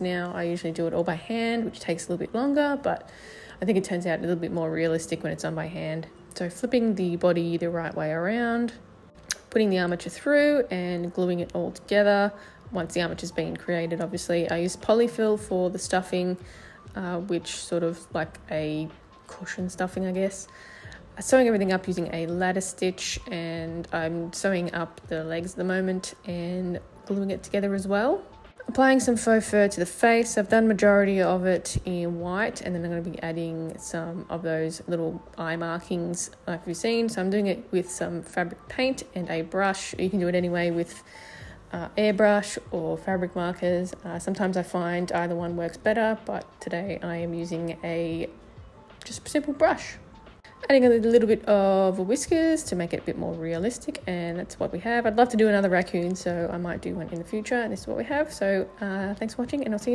now. I usually do it all by hand, which takes a little bit longer, but I think it turns out a little bit more realistic when it's done by hand. So flipping the body the right way around, putting the armature through and gluing it all together. Once the armature's been created, obviously, I use polyfill for the stuffing, uh, which sort of like a cushion stuffing, I guess. Sewing everything up using a ladder stitch, and I'm sewing up the legs at the moment and gluing it together as well. Applying some faux fur to the face. I've done majority of it in white and then I'm going to be adding some of those little eye markings like you've seen. So I'm doing it with some fabric paint and a brush. You can do it anyway with uh, airbrush or fabric markers. Uh, sometimes I find either one works better, but today I am using a just simple brush. Adding a little bit of whiskers to make it a bit more realistic, and that's what we have. I'd love to do another raccoon, so I might do one in the future, and this is what we have. So, uh, thanks for watching, and I'll see you.